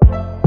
Bye.